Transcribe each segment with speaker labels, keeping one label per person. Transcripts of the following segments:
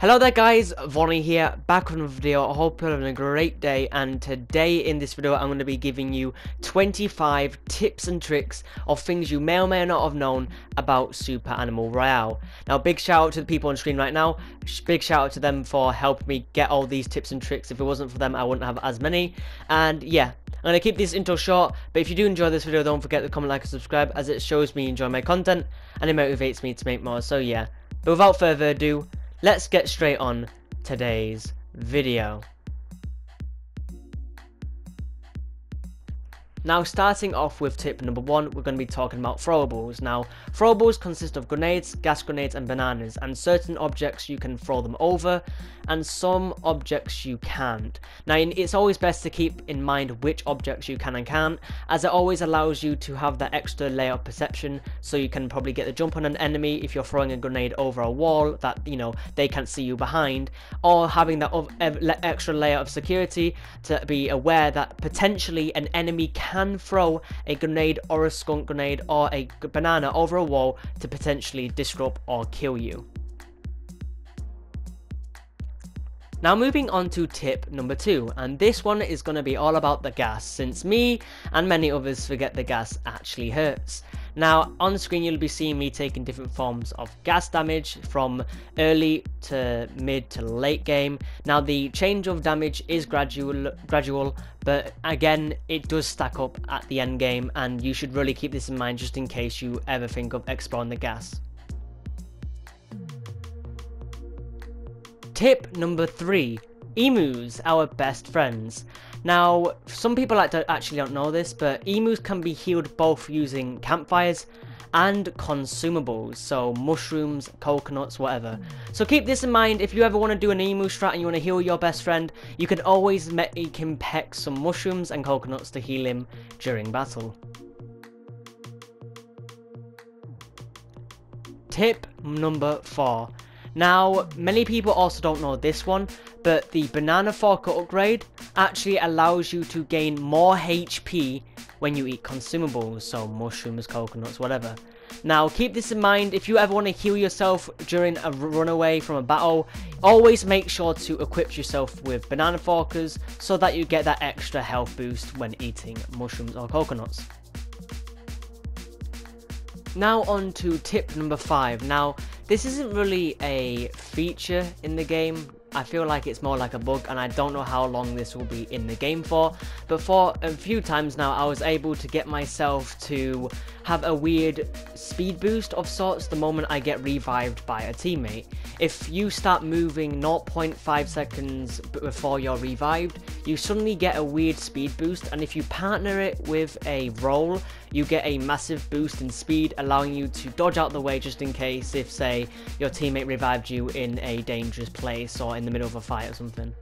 Speaker 1: Hello there guys, Vonnie here, back on a video, I hope you're having a great day. And today in this video I'm going to be giving you 25 tips and tricks of things you may or may not have known about Super Animal Royale. Now big shout out to the people on screen right now, big shout out to them for helping me get all these tips and tricks, if it wasn't for them I wouldn't have as many, and yeah, I'm going to keep this intro short, but if you do enjoy this video don't forget to comment, like and subscribe as it shows me you enjoy my content and it motivates me to make more, so yeah. But without further ado, let's get straight on today's video. Now starting off with tip number one, we're going to be talking about throwables. Now throwables consist of grenades, gas grenades and bananas and certain objects you can throw them over and some objects you can't. Now it's always best to keep in mind which objects you can and can't as it always allows you to have that extra layer of perception so you can probably get the jump on an enemy if you're throwing a grenade over a wall that you know they can't see you behind or having that extra layer of security to be aware that potentially an enemy can can throw a grenade or a skunk grenade or a banana over a wall to potentially disrupt or kill you. Now moving on to tip number two, and this one is going to be all about the gas, since me and many others forget the gas actually hurts. Now on screen you'll be seeing me taking different forms of gas damage from early to mid to late game. Now the change of damage is gradual, gradual but again it does stack up at the end game and you should really keep this in mind just in case you ever think of exploring the gas. Tip number three, emus, our best friends. Now, some people actually don't know this, but emus can be healed both using campfires and consumables, so mushrooms, coconuts, whatever. So keep this in mind, if you ever want to do an emu strat and you want to heal your best friend, you can always make him peck some mushrooms and coconuts to heal him during battle. Tip number 4. Now, many people also don't know this one, but the Banana Fork upgrade actually allows you to gain more HP when you eat consumables, so mushrooms, coconuts, whatever. Now, keep this in mind, if you ever want to heal yourself during a runaway from a battle, always make sure to equip yourself with banana forkers so that you get that extra health boost when eating mushrooms or coconuts. Now on to tip number 5. Now, this isn't really a feature in the game. I feel like it's more like a bug and I don't know how long this will be in the game for. But for a few times now I was able to get myself to have a weird speed boost of sorts the moment I get revived by a teammate. If you start moving 0.5 seconds before you're revived, you suddenly get a weird speed boost and if you partner it with a roll, you get a massive boost in speed allowing you to dodge out the way just in case if say your teammate revived you in a dangerous place or in the middle of a fight or something.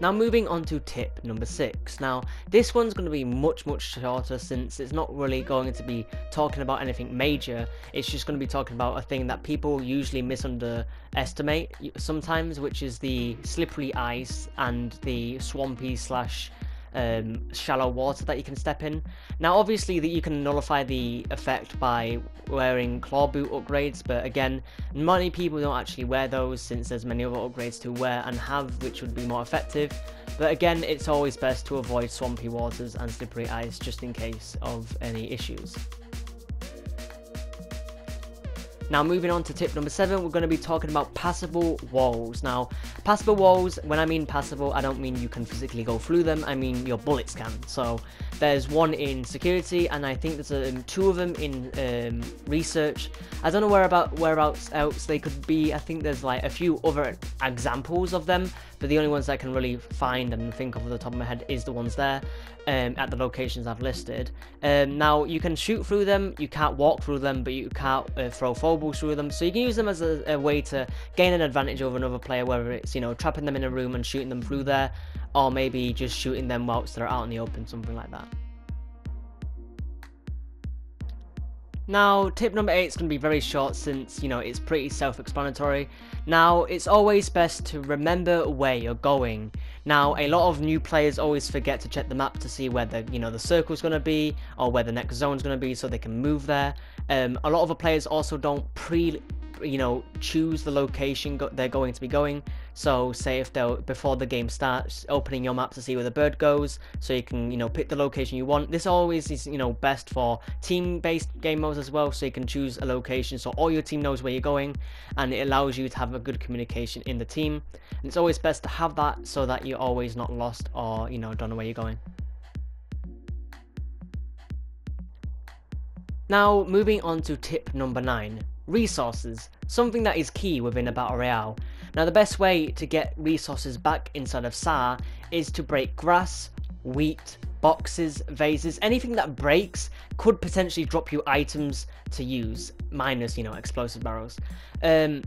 Speaker 1: Now moving on to tip number 6. Now this one's going to be much much shorter since it's not really going to be talking about anything major. It's just going to be talking about a thing that people usually misunderestimate sometimes which is the slippery ice and the swampy slash um, shallow water that you can step in. Now obviously that you can nullify the effect by wearing claw boot upgrades but again many people don't actually wear those since there's many other upgrades to wear and have which would be more effective but again it's always best to avoid swampy waters and slippery ice just in case of any issues. Now moving on to tip number 7, we're going to be talking about passable walls. Now, passable walls, when I mean passable, I don't mean you can physically go through them, I mean your bullets can. So, there's one in security, and I think there's um, two of them in um, research. I don't know where about whereabouts else they could be. I think there's like a few other examples of them, but the only ones I can really find and think of off the top of my head is the ones there um, at the locations I've listed. Um, now, you can shoot through them, you can't walk through them, but you can't uh, throw through them, so you can use them as a, a, way to gain an advantage over another player, whether it's, you know, trapping them in a room and shooting them through there, or maybe just shooting them whilst they're out in the open, something like that. Now, tip number 8 is going to be very short since, you know, it's pretty self-explanatory. Now, it's always best to remember where you're going. Now, a lot of new players always forget to check the map to see where the, you know, the circle's going to be or where the next zone's going to be so they can move there. Um, a lot of the players also don't pre you know choose the location go- they're going to be going so say if they're before the game starts opening your map to see where the bird goes so you can you know pick the location you want. This always is you know best for team based game modes as well so you can choose a location so all your team knows where you're going and it allows you to have a good communication in the team. And it's always best to have that so that you're always not lost or you know don't know where you're going. Now, moving on to tip number 9 resources, something that is key within a battle royale. Now, the best way to get resources back inside of SAR is to break grass, wheat, boxes, vases, anything that breaks could potentially drop you items to use, minus, you know, explosive barrels. Um,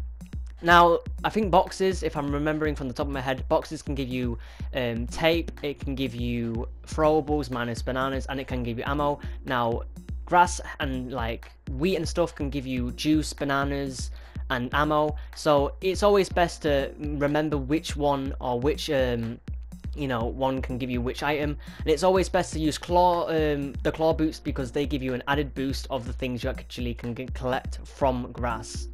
Speaker 1: now, I think boxes, if I'm remembering from the top of my head, boxes can give you um, tape, it can give you throwables minus bananas, and it can give you ammo. Now, grass and like wheat and stuff can give you juice, bananas, and ammo. So it's always best to remember which one or which um, you know one can give you which item and it's always best to use claw um, the claw boots because they give you an added boost of the things you actually can collect from grass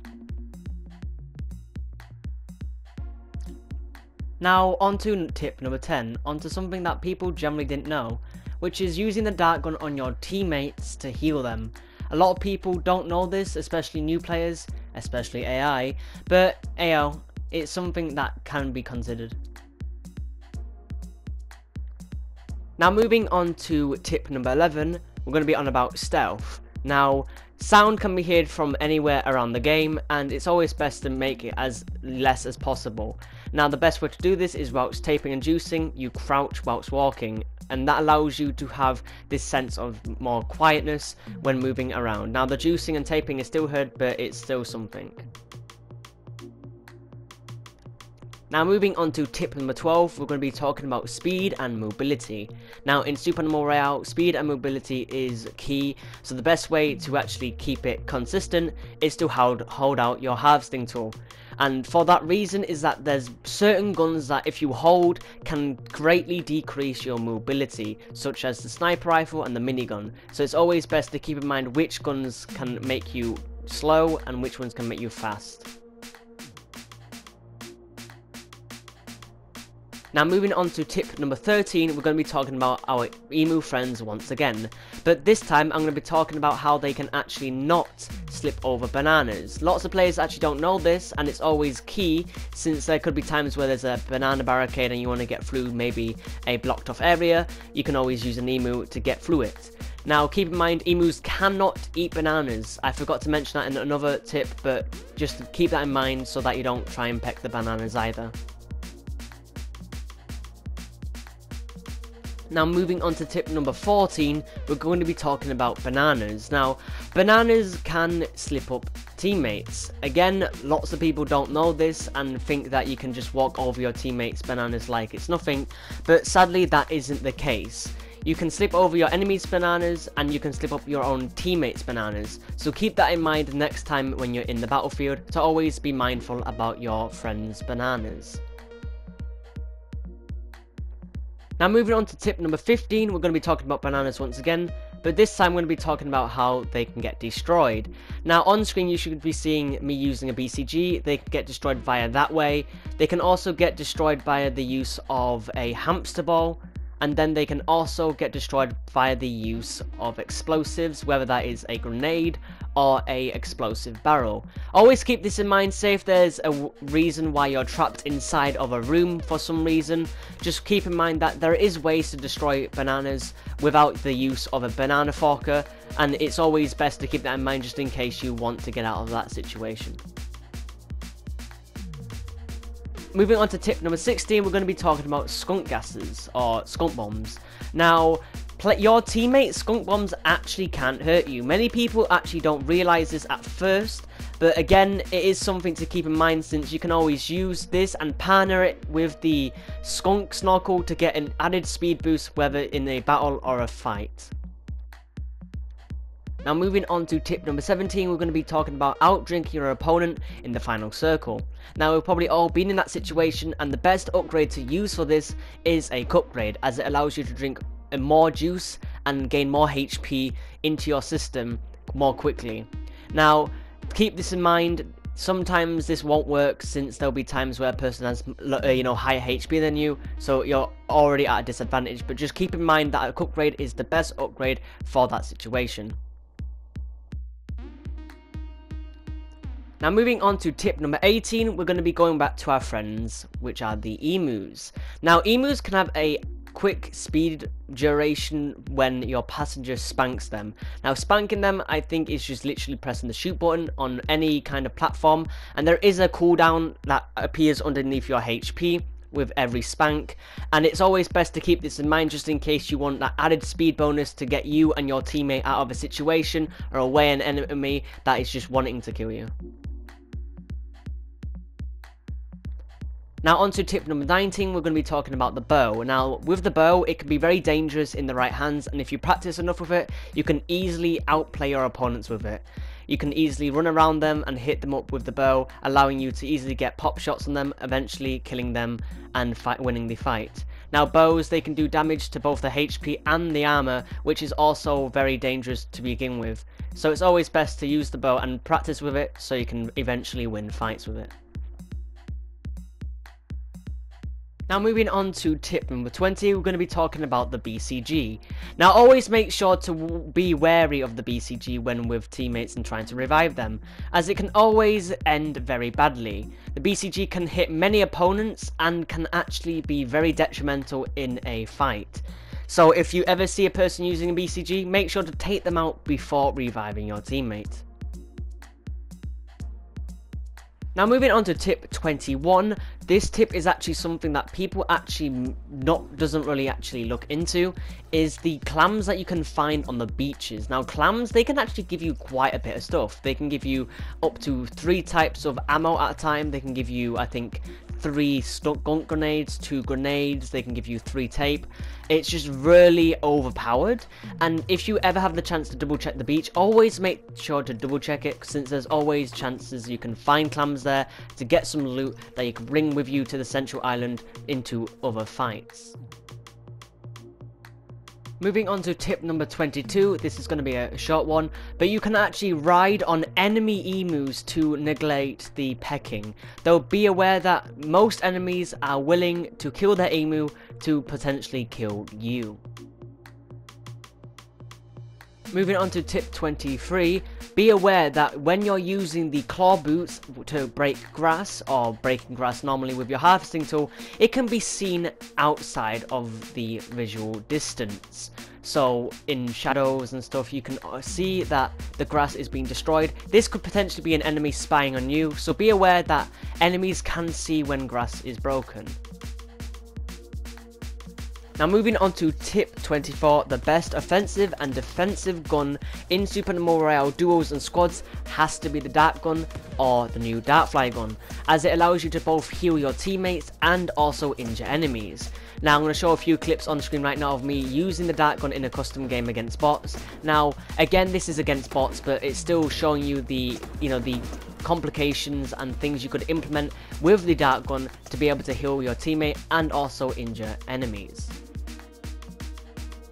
Speaker 1: now on to tip number 10 onto something that people generally didn't know which is using the dart gun on your teammates to heal them. A lot of people don't know this, especially new players, especially AI, but AO, it's something that can be considered. Now moving on to tip number 11, we're going to be on about stealth. Now, sound can be heard from anywhere around the game, and it's always best to make it as less as possible. Now, the best way to do this is whilst taping and juicing, you crouch whilst walking, and that allows you to have this sense of more quietness when moving around. Now the juicing and taping is still heard, but it's still something. Now moving on to tip number 12, we're going to be talking about speed and mobility. Now in Super Animal Royale, speed and mobility is key, so the best way to actually keep it consistent is to hold, hold out your harvesting tool and for that reason is that there's certain guns that if you hold can greatly decrease your mobility such as the sniper rifle and the minigun. So it's always best to keep in mind which guns can make you slow and which ones can make you fast Now moving on to tip number 13, we're going to be talking about our emu friends once again. But this time I'm going to be talking about how they can actually not slip over bananas. Lots of players actually don't know this and it's always key since there could be times where there's a banana barricade and you want to get through maybe a blocked off area. You can always use an emu to get through it. Now keep in mind emus cannot eat bananas. I forgot to mention that in another tip but just keep that in mind so that you don't try and peck the bananas either. Now moving on to tip number 14, we're going to be talking about bananas. Now, bananas can slip up teammates. Again, lots of people don't know this and think that you can just walk over your teammates' bananas like it's nothing, but sadly that isn't the case. You can slip over your enemy's bananas and you can slip up your own teammates' bananas. So keep that in mind next time when you're in the battlefield to always be mindful about your friends' bananas. Now moving on to tip number 15, we're going to be talking about bananas once again, but this time we're going to be talking about how they can get destroyed. Now on screen you should be seeing me using a BCG, they can get destroyed via that way. They can also get destroyed via the use of a hamster ball, and then they can also get destroyed via the use of explosives, whether that is a grenade or a explosive barrel. Always keep this in mind, say if there's a reason why you're trapped inside of a room for some reason, just keep in mind that there is ways to destroy bananas without the use of a banana forker, and it's always best to keep that in mind just in case you want to get out of that situation. Moving on to tip number 16, we're going to be talking about skunk gases, or skunk bombs. Now, your teammate skunk bombs actually can't hurt you. Many people actually don't realize this at first, but again, it is something to keep in mind since you can always use this and partner it with the skunk snorkel to get an added speed boost whether in a battle or a fight. Now moving on to tip number 17, we're going to be talking about outdrinking your opponent in the final circle. Now we've probably all been in that situation and the best upgrade to use for this is a Cupgrade as it allows you to drink more juice and gain more HP into your system more quickly. Now, keep this in mind. Sometimes this won't work since there'll be times where a person has uh, you know higher HP than you, so you're already at a disadvantage. But just keep in mind that a upgrade is the best upgrade for that situation. Now moving on to tip number 18, we're going to be going back to our friends, which are the emus. Now emus can have a quick speed duration when your passenger spanks them. Now spanking them I think is just literally pressing the shoot button on any kind of platform and there is a cooldown that appears underneath your HP with every spank and it's always best to keep this in mind just in case you want that added speed bonus to get you and your teammate out of a situation or away an enemy that is just wanting to kill you. Now on to tip number 19, we're going to be talking about the bow. Now with the bow, it can be very dangerous in the right hands and if you practice enough with it, you can easily outplay your opponents with it. You can easily run around them and hit them up with the bow, allowing you to easily get pop shots on them, eventually killing them and fight, winning the fight. Now bows, they can do damage to both the HP and the armor, which is also very dangerous to begin with. So it's always best to use the bow and practice with it so you can eventually win fights with it. Now moving on to tip number 20, we're going to be talking about the BCG. Now always make sure to be wary of the BCG when with teammates and trying to revive them, as it can always end very badly. The BCG can hit many opponents and can actually be very detrimental in a fight. So if you ever see a person using a BCG, make sure to take them out before reviving your teammate. Now moving on to tip 21, this tip is actually something that people actually not doesn't really actually look into is the clams that you can find on the beaches. Now clams they can actually give you quite a bit of stuff. They can give you up to 3 types of ammo at a time. They can give you I think three stun grenades, two grenades, they can give you three tape. It's just really overpowered. And if you ever have the chance to double check the beach, always make sure to double check it since there's always chances you can find clams there to get some loot that you can bring with you to the central island into other fights. Moving on to tip number 22, this is going to be a short one, but you can actually ride on enemy emus to neglect the pecking. Though be aware that most enemies are willing to kill their emu to potentially kill you. Moving on to tip 23, be aware that when you're using the claw boots to break grass or breaking grass normally with your harvesting tool, it can be seen outside of the visual distance. So in shadows and stuff, you can uh, see that the grass is being destroyed. This could potentially be an enemy spying on you, so be aware that enemies can see when grass is broken. Now moving on to tip 24, the best offensive and defensive gun in Super Mario Royale duos and squads has to be the dart gun or the new Dartfly gun, as it allows you to both heal your teammates and also injure enemies. Now I'm going to show a few clips on screen right now of me using the dart gun in a custom game against bots. Now again this is against bots but it's still showing you the you know the complications and things you could implement with the dart gun to be able to heal your teammate and also injure enemies.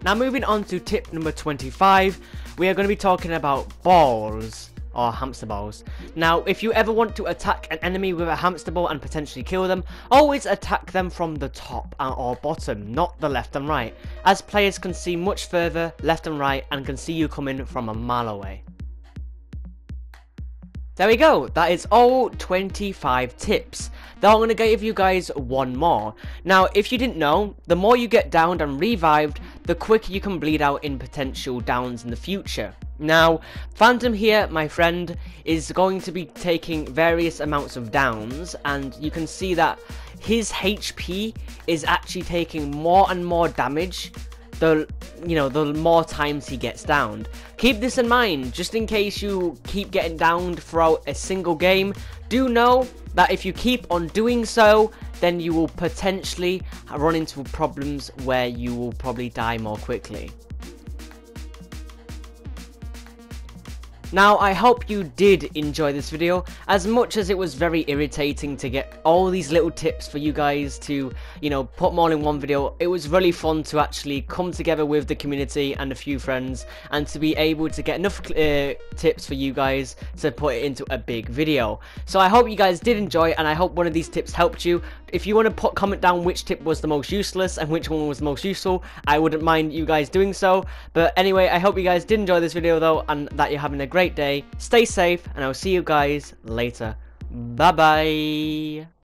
Speaker 1: Now moving on to tip number 25, we are going to be talking about balls or hamster balls. Now, if you ever want to attack an enemy with a hamster ball and potentially kill them, always attack them from the top or bottom, not the left and right, as players can see much further left and right and can see you coming from a mile away. There we go, that is all 25 tips. Now I'm going to give you guys one more. Now, if you didn't know, the more you get downed and revived, the quicker you can bleed out in potential downs in the future. Now, Phantom here, my friend, is going to be taking various amounts of downs, and you can see that his HP is actually taking more and more damage the you know the more times he gets downed. Keep this in mind, just in case you keep getting downed throughout a single game. Do know that if you keep on doing so, then you will potentially run into problems where you will probably die more quickly. Now, I hope you did enjoy this video, as much as it was very irritating to get all these little tips for you guys to, you know, put all in one video, it was really fun to actually come together with the community and a few friends, and to be able to get enough uh, tips for you guys to put it into a big video. So I hope you guys did enjoy, and I hope one of these tips helped you. If you want to put comment down which tip was the most useless and which one was the most useful, I wouldn't mind you guys doing so. But anyway, I hope you guys did enjoy this video though, and that you're having a great day. Stay safe, and I'll see you guys later. Bye bye.